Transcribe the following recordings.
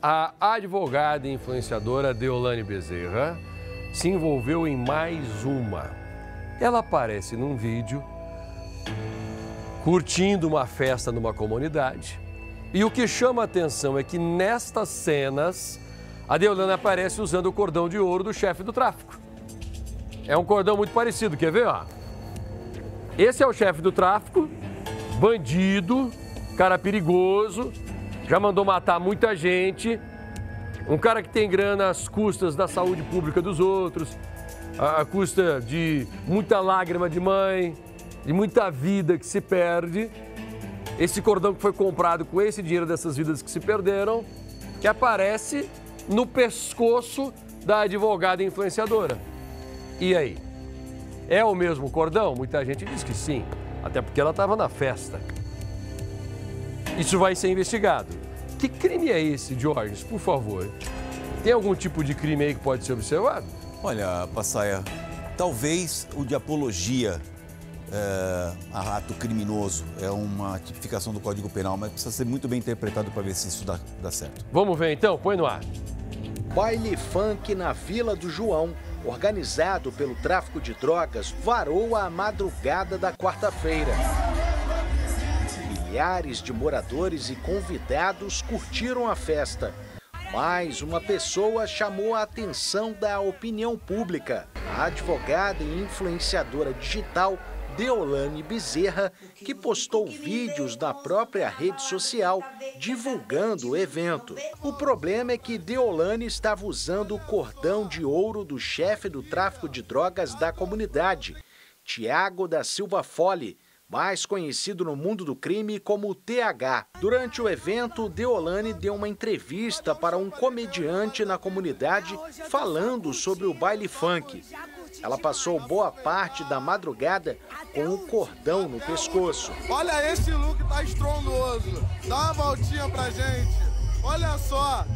A advogada e influenciadora Deolane Bezerra se envolveu em mais uma. Ela aparece num vídeo curtindo uma festa numa comunidade. E o que chama a atenção é que nestas cenas a Deolane aparece usando o cordão de ouro do chefe do tráfico. É um cordão muito parecido, quer ver? Ó? Esse é o chefe do tráfico, bandido, cara perigoso, já mandou matar muita gente, um cara que tem grana às custas da saúde pública dos outros, à custa de muita lágrima de mãe, de muita vida que se perde. Esse cordão que foi comprado com esse dinheiro dessas vidas que se perderam, que aparece no pescoço da advogada influenciadora. E aí? É o mesmo cordão? Muita gente diz que sim, até porque ela estava na festa. Isso vai ser investigado. Que crime é esse, Jorge? Por favor. Tem algum tipo de crime aí que pode ser observado? Olha, Passaia, talvez o de apologia é, a ato criminoso é uma tipificação do Código Penal, mas precisa ser muito bem interpretado para ver se isso dá, dá certo. Vamos ver então, põe no ar. Baile funk na Vila do João, organizado pelo tráfico de drogas, varou a madrugada da quarta-feira. Milhares de moradores e convidados curtiram a festa. Mas uma pessoa chamou a atenção da opinião pública. A advogada e influenciadora digital Deolane Bezerra, que postou vídeos na própria rede social divulgando o evento. O problema é que Deolane estava usando o cordão de ouro do chefe do tráfico de drogas da comunidade, Tiago da Silva Fole, mais conhecido no mundo do crime como TH. Durante o evento, Deolane deu uma entrevista para um comediante na comunidade falando sobre o baile funk. Ela passou boa parte da madrugada com o cordão no pescoço. Olha esse look, tá estrondoso. Dá uma voltinha pra gente. Olha só.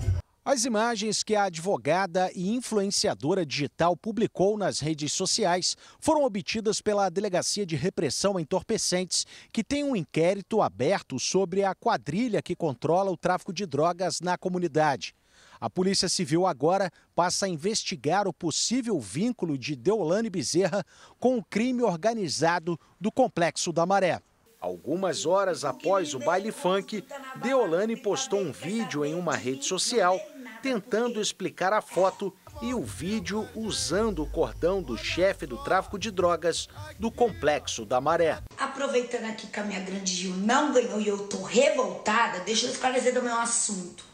As imagens que a advogada e influenciadora digital publicou nas redes sociais foram obtidas pela Delegacia de Repressão a Entorpecentes, que tem um inquérito aberto sobre a quadrilha que controla o tráfico de drogas na comunidade. A Polícia Civil agora passa a investigar o possível vínculo de Deolane Bezerra com o crime organizado do Complexo da Maré. Algumas horas após o baile funk, Deolane postou um vídeo em uma rede social tentando explicar a foto e o vídeo usando o cordão do chefe do tráfico de drogas do Complexo da Maré. Aproveitando aqui que a minha grande Gil não ganhou e eu tô revoltada, deixa eu esclarecer do meu assunto.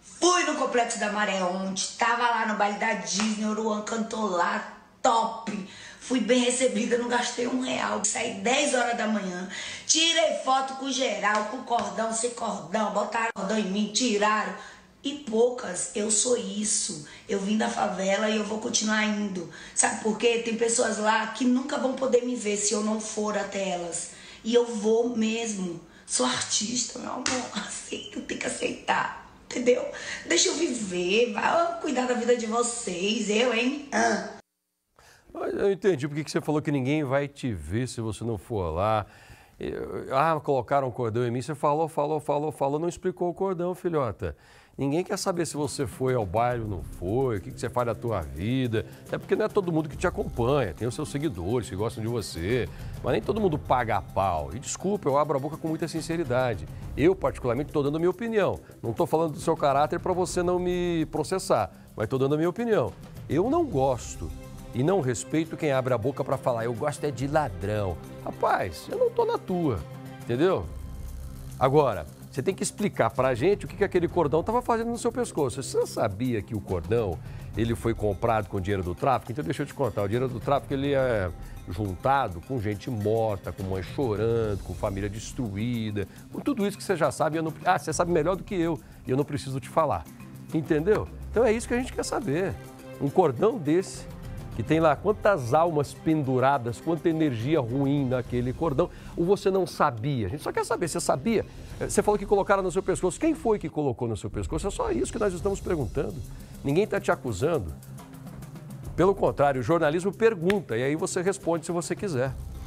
Fui no Complexo da Maré ontem, tava lá no baile da Disney, Oruan cantou lá, top. Fui bem recebida, não gastei um real. Saí 10 horas da manhã, tirei foto com geral, com cordão, sem cordão, botaram cordão em mim, tiraram. E poucas, eu sou isso. Eu vim da favela e eu vou continuar indo. Sabe por quê? Tem pessoas lá que nunca vão poder me ver se eu não for até elas. E eu vou mesmo. Sou artista, meu amor. Aceito, tem que aceitar entendeu? Deixa eu viver, vai cuidar da vida de vocês, eu, hein? Ah. Eu entendi porque que você falou que ninguém vai te ver se você não for lá. Ah, colocaram um cordão em mim. Você falou, falou, falou, falou, não explicou o cordão, filhota. Ninguém quer saber se você foi ao baile ou não foi, o que você faz da tua vida. É porque não é todo mundo que te acompanha, tem os seus seguidores que gostam de você, mas nem todo mundo paga a pau. E desculpa, eu abro a boca com muita sinceridade. Eu, particularmente, estou dando a minha opinião. Não estou falando do seu caráter para você não me processar, mas estou dando a minha opinião. Eu não gosto e não respeito quem abre a boca para falar, eu gosto é de ladrão. Rapaz, eu não estou na tua, entendeu? Agora, você tem que explicar para a gente o que, que aquele cordão estava fazendo no seu pescoço. Você sabia que o cordão ele foi comprado com dinheiro do tráfico? Então deixa eu te contar, o dinheiro do tráfico ele é juntado com gente morta, com mãe chorando, com família destruída, com tudo isso que você já sabe. Não... Ah, você sabe melhor do que eu e eu não preciso te falar. Entendeu? Então é isso que a gente quer saber. Um cordão desse que tem lá quantas almas penduradas, quanta energia ruim naquele cordão, ou você não sabia? A gente só quer saber, você sabia? Você falou que colocaram no seu pescoço. Quem foi que colocou no seu pescoço? É só isso que nós estamos perguntando. Ninguém está te acusando. Pelo contrário, o jornalismo pergunta e aí você responde se você quiser.